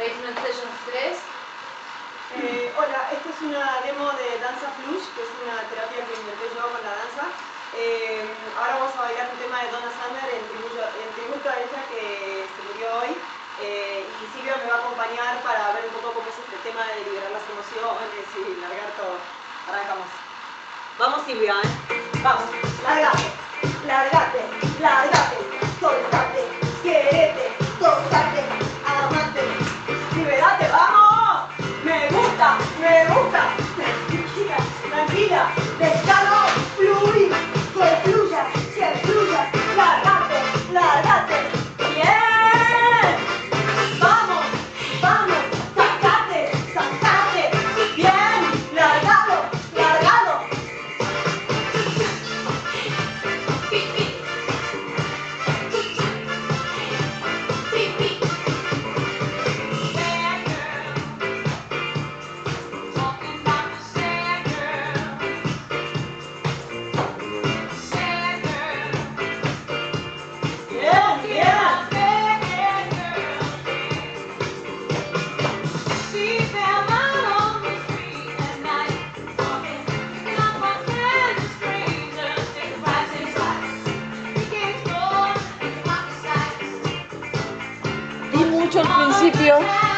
Basement Sessions 3. Eh, hola, esta es una demo de danza flush, que es una terapia que inventé yo con la danza. Eh, ahora vamos a bailar un tema de Donna Summer en tributo, a ella que se murió hoy. Eh, y Silvia me va a acompañar para ver un poco cómo es este tema de liberar las emociones y largar todo. Arrancamos. Vamos Silvia, ¿eh? Vamos, largate, yeah. Mucho al principio.